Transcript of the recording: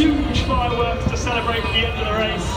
huge fireworks to celebrate the end of the race.